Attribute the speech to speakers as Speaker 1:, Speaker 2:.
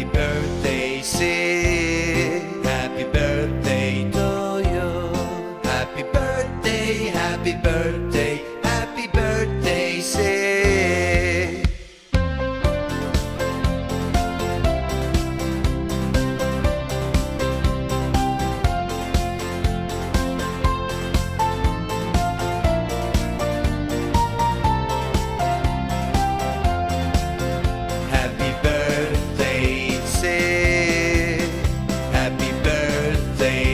Speaker 1: Happy birthday, Sid. Happy birthday Toyo. Happy birthday, happy birthday. they